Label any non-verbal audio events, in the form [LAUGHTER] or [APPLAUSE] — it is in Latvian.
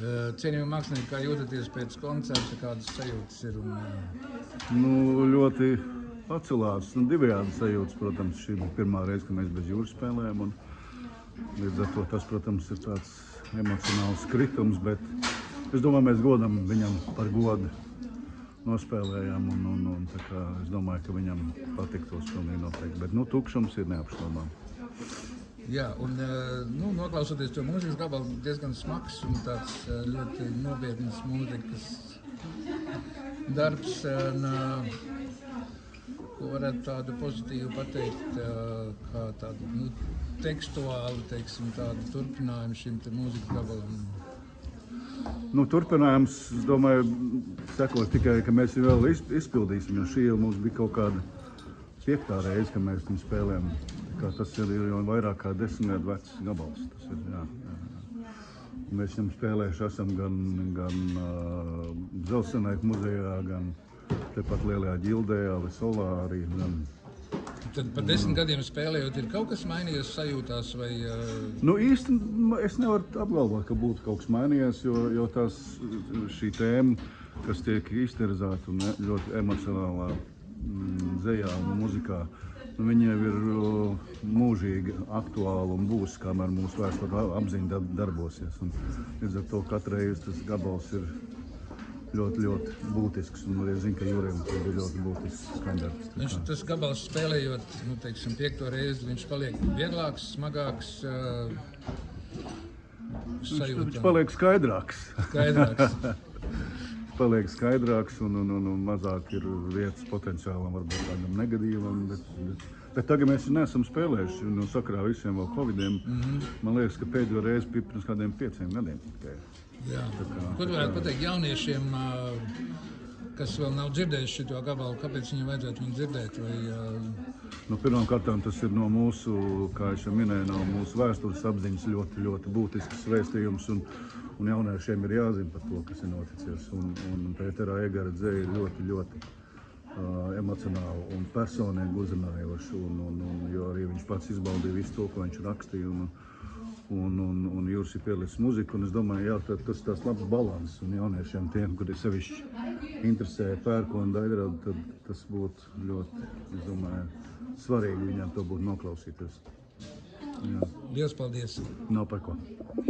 Eh, Cienījamie mākslinieki, kā jūtaties pēc koncerta, kādas sajūtas ir? Un, eh, Nu, ļoti pacelāts. Nu, divējādi sajūtas, protams. Šī bija pirmā reize, kad mēs bez jūras spēlējām. Un, līdz ar to tas, protams, ir tāds emocionāls kritums. Bet es domāju, mēs godam viņam par godu nospēlējām. Un, un, un, es domāju, ka viņam patiktos pilnīgi noteikti. Bet nu, tukšums ir neapšaubām. Jā, un eh, nu, noklausoties to mūzikas gabalu, diezgan smags un tāds eh, ļoti nopietns mūzikas darbs. Un, eh, ko varētu tādu pozitīvu pateikt, kā tādu nu, tekstuālu, teiksim, tādu turpinājumu šim te mūzikas gabalam. Nu, turpinājums, es domāju, sekos tikai, ka mēs viņu vēl iz- izpildīsim. Jo šī jau mums bija kaut kāda piektā reize, kad mēs viņu spēlējām. Kā Tas ir jau vairāk kā desmit gadu vecs gabals. Tas ir, jā, jā. Mēs viņam spēlējuši esam gan, gan uh, Zelsenēku muzejā, gan tepat Lielajā ģildē, vai Solārī. Gan, Tad par desmit gadiem spēlējot, ir kaut kas mainījies sajūtās vai uh, Nu, īstenībā es nevaru apgalvot, ka būtu kaut kas mainījies, jo, jo tās, šī tēma, kas tiek izterzēta e- ļoti emocionālā mm, zejā un muzikā, nu, viņa ir mūžīgi aktuāla un būs, kamēr mūsu vēsture apziņa dar- darbosies. Un, līdz ar to katru reizi tas gabals ir ļoti, ļoti būtisks. Un arī zinu, ka Jurijam tas bija ļoti būtisks skandarbs. viņš, tas gabals spēlējot, nu, teiksim, piekto reizi, viņš paliek vieglāks, smagāks. Uh, Viņš, sajūtām. viņš paliek skaidrāks. Skaidrāks. [LAUGHS] paliek skaidrāks un, un, un, un mazāk ir vietas potenciālam, varbūt tādam negatīvam. Bet, bet, bet tagad mēs neesam spēlējuši no sakarā ar visiem vēl covidiem. Mm -hmm. Man liekas, ka pēdējo reizi bija pirms kādiem pieciem gadiem. tikai. Ko tu varētu pateikt jauniešiem, kas vēl nav dzirdējuši šo gabalu, kāpēc viņiem vajadzētu viņu dzirdēt? Vai, ā, Nu, Pirmkārt, tas ir no mūsu, kā jau minēju, no mūsu vēstures apziņas ļoti, ļoti būtisks vēstījums. Un, un jauniešiem ir jāzina par to, kas ir noticis. Un, un Pēterā Egara dzēja ir ļoti, ļoti uh, emocionāli un personīgi uzrunājoši. Un, un, un, jo arī viņš pats izbaudīja visu to, ko viņš rakstīja. Un, un, un, un Jūras ir pielicis muziku. un Es domāju, jā, tā, tas ir tāds labs balans. Un jauniešiem, tiem, kuri sevišķi interesē pērkona daļradu, tad tas būtu ļoti es domāju, svarīgi viņiem to būtu noklausīties. Jā, Lielas paldies! nav par ko.